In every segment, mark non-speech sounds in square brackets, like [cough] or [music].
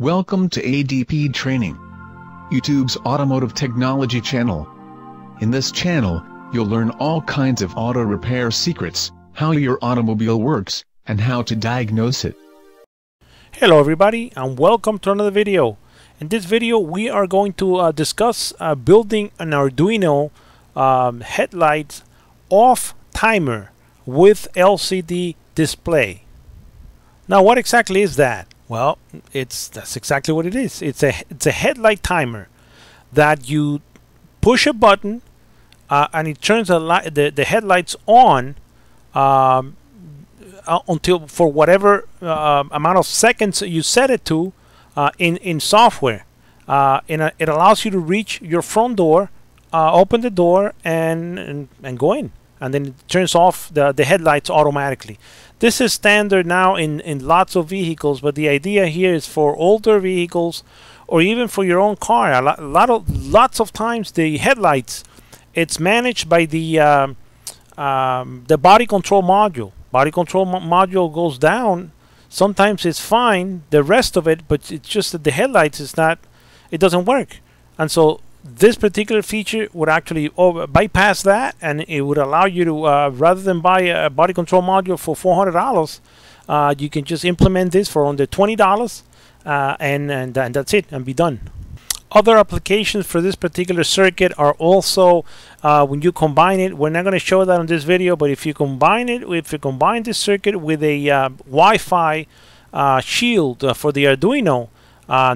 Welcome to ADP Training, YouTube's automotive technology channel. In this channel, you'll learn all kinds of auto repair secrets, how your automobile works, and how to diagnose it. Hello everybody and welcome to another video. In this video we are going to uh, discuss uh, building an Arduino um, headlight off timer with LCD display. Now what exactly is that? Well, it's that's exactly what it is. It's a it's a headlight timer that you push a button uh, and it turns the, light, the the headlights on um, uh, until for whatever uh, amount of seconds you set it to uh, in in software. Uh, in a, it allows you to reach your front door, uh, open the door, and, and and go in, and then it turns off the the headlights automatically. This is standard now in, in lots of vehicles, but the idea here is for older vehicles or even for your own car. A lot, lot of lots of times the headlights, it's managed by the um, um, the body control module. Body control mo module goes down. Sometimes it's fine, the rest of it, but it's just that the headlights is not, it doesn't work. And so this particular feature would actually over, bypass that and it would allow you to uh, rather than buy a body control module for $400 uh, you can just implement this for under $20 uh, and, and, and that's it and be done. Other applications for this particular circuit are also uh, when you combine it we're not going to show that on this video but if you combine it if you combine this circuit with a uh, Wi-Fi uh, shield for the Arduino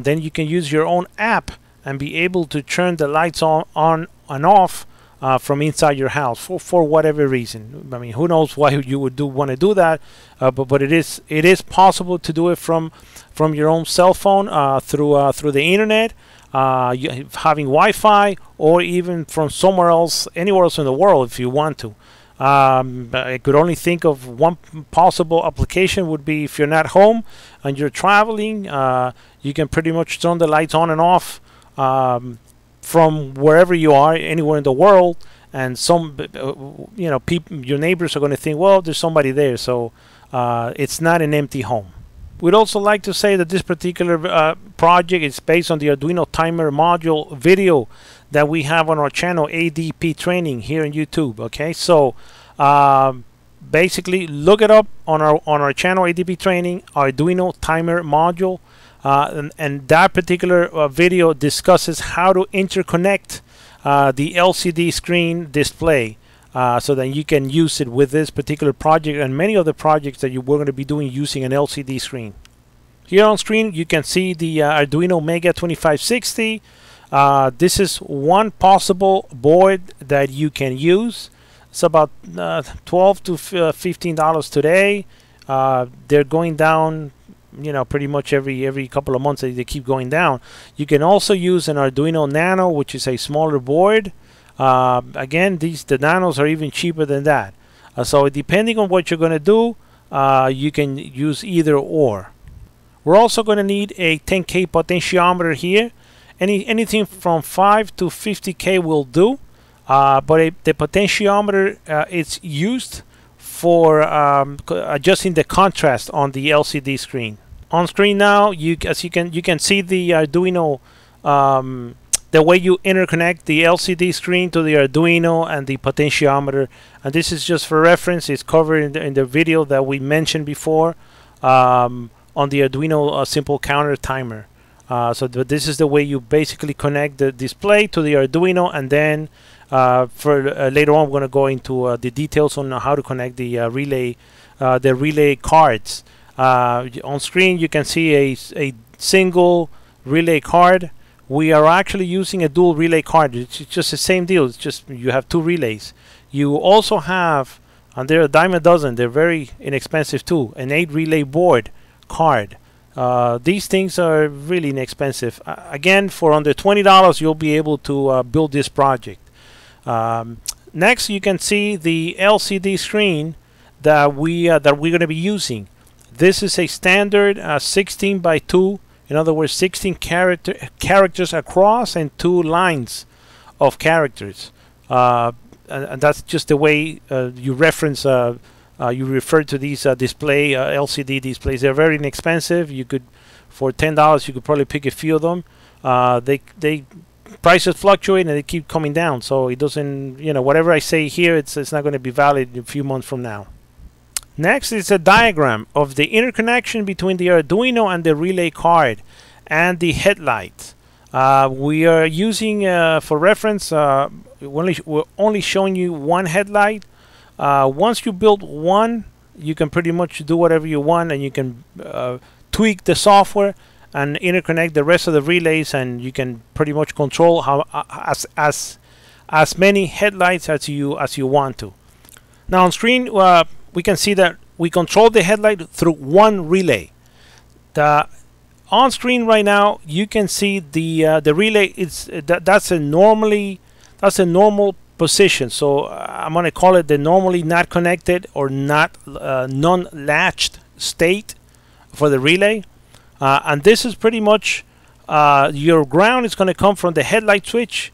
then you can use your own app and be able to turn the lights on, on and off uh, from inside your house for, for whatever reason. I mean, who knows why [laughs] you would do want to do that, uh, but but it is it is possible to do it from from your own cell phone uh, through uh, through the internet, uh, having Wi-Fi, or even from somewhere else, anywhere else in the world if you want to. Um, I could only think of one possible application would be if you're not home and you're traveling, uh, you can pretty much turn the lights on and off um, from wherever you are, anywhere in the world, and some, uh, you know, people, your neighbors are going to think, well, there's somebody there, so uh, it's not an empty home. We'd also like to say that this particular uh, project is based on the Arduino timer module video that we have on our channel ADP Training here on YouTube. Okay, so um, basically look it up on our on our channel ADP Training Arduino timer module. Uh, and, and, that particular uh, video discusses how to interconnect uh, the LCD screen display uh, so that you can use it with this particular project and many other projects that you were going to be doing using an LCD screen. Here on screen you can see the uh, Arduino Mega 2560. Uh, this is one possible board that you can use. It's about 12 to 15 dollars today. they're going down you know pretty much every every couple of months they, they keep going down. You can also use an Arduino Nano which is a smaller board. Uh, again these the nanos are even cheaper than that. Uh, so depending on what you're going to do uh, you can use either or. We're also going to need a 10k potentiometer here. Any anything from 5 to 50k will do uh, but a, the potentiometer uh, it's used for um, adjusting the contrast on the LCD screen on screen now you as you can you can see the Arduino um, the way you interconnect the LCD screen to the Arduino and the potentiometer. And this is just for reference. It's covered in the, in the video that we mentioned before um, on the Arduino uh, simple counter timer. Uh, so th this is the way you basically connect the display to the Arduino and then uh, for uh, later on we're going to go into uh, the details on how to connect the uh, relay the relay cards uh, on screen you can see a, a single relay card. We are actually using a dual relay card. It's just the same deal. It's just you have two relays. You also have, and they're a dime a dozen. They're very inexpensive too. An eight relay board card. Uh, these things are really inexpensive. Uh, again, for under twenty dollars, you'll be able to uh, build this project. Um, next, you can see the LCD screen that we uh, that we're going to be using. This is a standard uh, 16 by 2, in other words 16 character characters across and two lines of characters. Uh, and, and, that's just the way uh, you reference, uh, uh, you refer to these display LCD displays. They're very inexpensive. You could for ten dollars. You could probably pick a few of them. They they prices fluctuate and they keep coming down. So it doesn't, you know, whatever I say here, it's it's not going to be valid a few months from now. Next is a diagram of the interconnection between the Arduino and the relay card and the headlight. Uh, we are using, uh, for reference, uh, only, we're only showing you one headlight. Uh, once you build one, you can pretty much do whatever you want and you can uh, tweak the software and interconnect the rest of the relays and you can pretty much control how uh, as as as many headlights as you as you want to now on screen we can see that we control the headlight through one relay the on screen right now you can see the uh, the relay it's uh, that, that's a normally that's a normal position so uh, I'm going to call it the normally not connected or not uh, non-latched state for the relay uh, and this is pretty much uh, your ground is going to come from the headlight switch.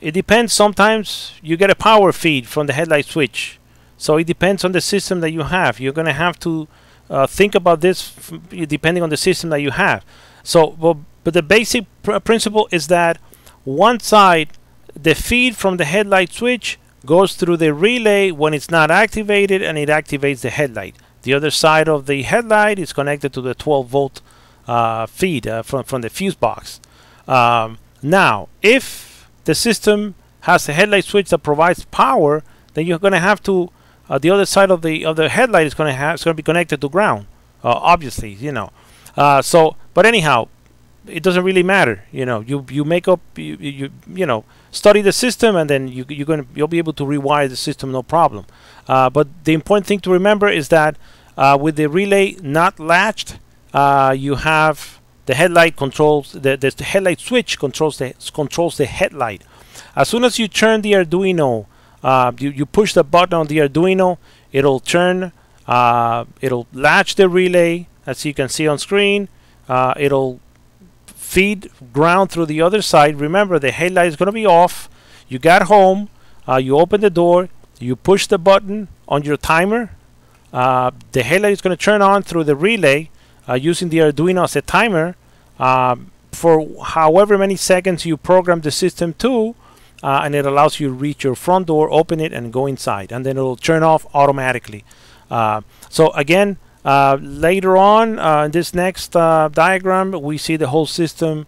It depends. Sometimes you get a power feed from the headlight switch. So it depends on the system that you have. You're going to have to uh, think about this depending on the system that you have. So, well, but the basic pr principle is that one side, the feed from the headlight switch goes through the relay when it's not activated and it activates the headlight. The other side of the headlight is connected to the 12 volt uh, feed uh, from, from the fuse box. Um, now, if the system has a headlight switch that provides power, then you're going to have to uh, the other side of the of the headlight is going to have it's going to be connected to ground. Uh, obviously, you know. Uh, so, but anyhow, it doesn't really matter. You know, you you make up you you you know study the system and then you you're going to you'll be able to rewire the system no problem. Uh, but the important thing to remember is that with the relay not latched, uh, you have the headlight controls the, the headlight switch controls the controls the headlight. As soon as you turn the Arduino, uh, you, you push the button on the Arduino, it'll turn, uh, it'll latch the relay as you can see on screen. Uh, it'll feed ground through the other side. Remember, the headlight is going to be off. You got home, uh, you open the door, you push the button on your timer. Uh, the headlight is going to turn on through the relay using the Arduino as a timer um, for however many seconds you program the system to uh, and it allows you to reach your front door open it and go inside and then it will turn off automatically. Uh, so again uh, later on uh, in this next uh, diagram we see the whole system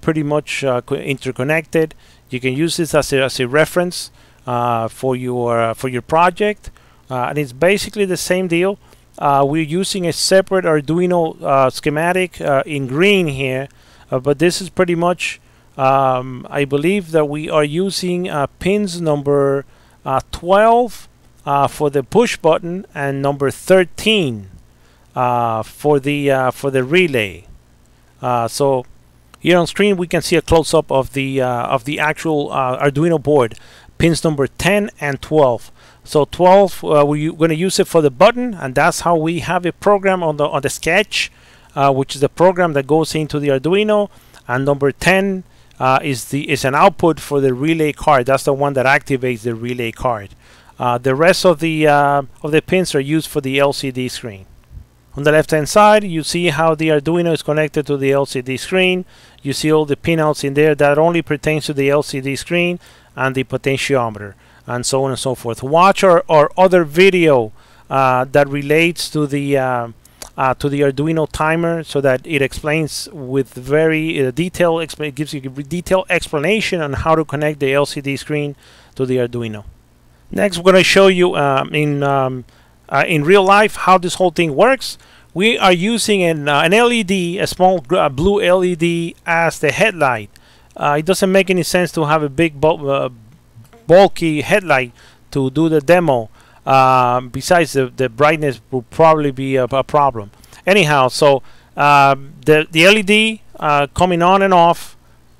pretty much interconnected. You can use this as a, as a reference for your for your project and it's basically the same deal. Uh, we're using a separate Arduino uh, schematic uh, in green here uh, but this is pretty much um, I believe that we are using uh, pins number uh, 12 for the push button and number 13 for the for the relay. So here on screen we can see a close-up of the of the actual Arduino board. Pins number 10 and 12 so 12, uh, we're going to use it for the button, and that's how we have a program on the on the sketch, uh, which is the program that goes into the Arduino. And number 10 uh, is the is an output for the relay card. That's the one that activates the relay card. Uh, the rest of the uh, of the pins are used for the LCD screen. On the left hand side, you see how the Arduino is connected to the LCD screen. You see all the pinouts in there that only pertains to the LCD screen and the potentiometer and so on and so forth. Watch our, our other video uh, that relates to the uh, uh, to the Arduino timer so that it explains with very uh, detailed it gives you detailed explanation on how to connect the LCD screen to the Arduino. Next, we're going to show you um, in um, uh, in real life how this whole thing works. We are using an, uh, an LED, a small blue LED, as the headlight. it doesn't make any sense to have a big bulb, bulky headlight to do the demo. Uh, besides, the, the brightness will probably be a, a problem. Anyhow, so uh, the, the LED uh, coming on and off,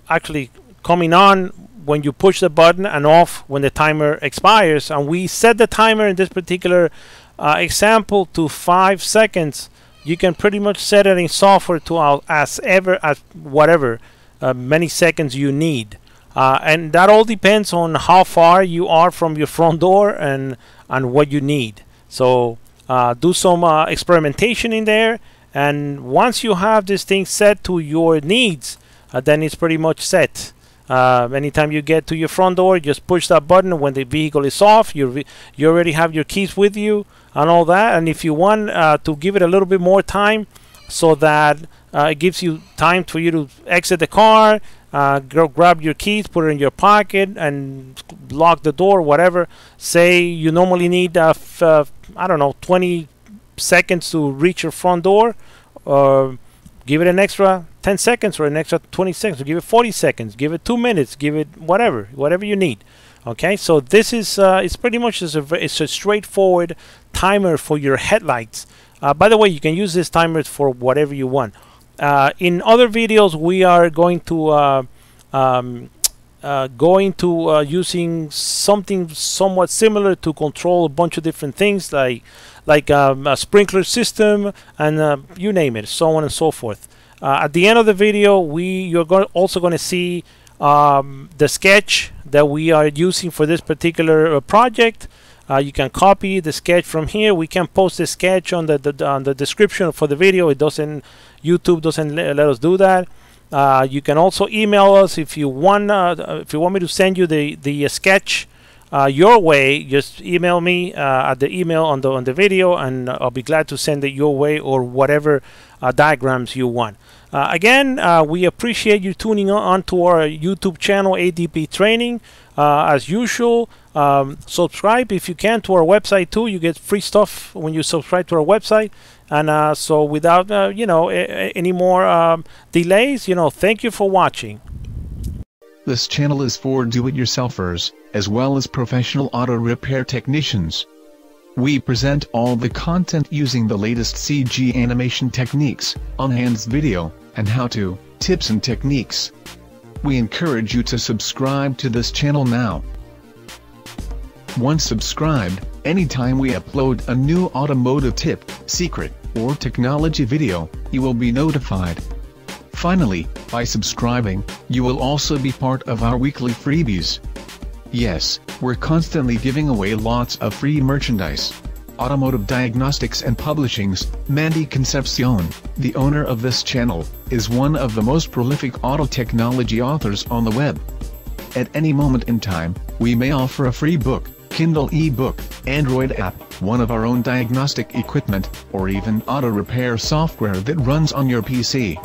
actually coming on when you push the button and off when the timer expires. And we set the timer in this particular uh, example to 5 seconds. You can pretty much set it in software to as ever as whatever uh, many seconds you need. Uh, and that all depends on how far you are from your front door and and what you need so uh, do some uh, experimentation in there And once you have this thing set to your needs, uh, then it's pretty much set. Uh, anytime you get to your front door, just push that button. When the vehicle is off, you you already have your keys with you and all that. And if you want uh, to give it a little bit more time, so that uh, it gives you time for you to exit the car, uh, go grab your keys, put it in your pocket, and lock the door, whatever. Say you normally need, uh, uh I don't know, 20 seconds to reach your front door. Uh, give it an extra 10 seconds or an extra 20 seconds. Or give it 40 seconds. Give it two minutes. Give it whatever, whatever you need. Okay, so this is uh, it's pretty much a, it's a straightforward timer for your headlights. Uh, by the way, you can use this timer for whatever you want. Uh, in other videos, we are going to uh, um, uh, going to uh, using something somewhat similar to control a bunch of different things like like um, a sprinkler system and uh, you name it so on and so forth. Uh, at the end of the video we you're go also going to see um, the sketch that we are using for this particular project uh, you can copy the sketch from here. We can post the sketch on the, the on the description for the video. It doesn't YouTube doesn't let, let us do that. Uh, you can also email us if you want uh, if you want me to send you the the sketch uh, your way. Just email me uh, at the email on the on the video, and I'll be glad to send it your way or whatever uh, diagrams you want. Uh, again, we appreciate you tuning on to our YouTube channel ADP Training. as usual, um, subscribe if you can to our website too. You get free stuff when you subscribe to our website. And uh, so, without uh, you know any more um, delays, you know, thank you for watching. This channel is for do-it-yourselfers, as well as professional auto repair technicians. We present all the content using the latest CG animation techniques, on hands video, and how-to, tips and techniques. We encourage you to subscribe to this channel now. Once subscribed, anytime we upload a new automotive tip, secret, or technology video, you will be notified. Finally, by subscribing, you will also be part of our weekly freebies. Yes, we're constantly giving away lots of free merchandise. Automotive Diagnostics and Publishing's, Mandy Concepcion, the owner of this channel, is one of the most prolific auto technology authors on the web. At any moment in time, we may offer a free book, Kindle e-book, Android app, one of our own diagnostic equipment, or even auto repair software that runs on your PC.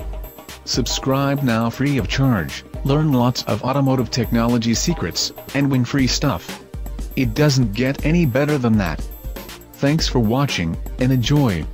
Subscribe now free of charge, learn lots of automotive technology secrets, and win free stuff. It doesn't get any better than that. Thanks for watching, and enjoy.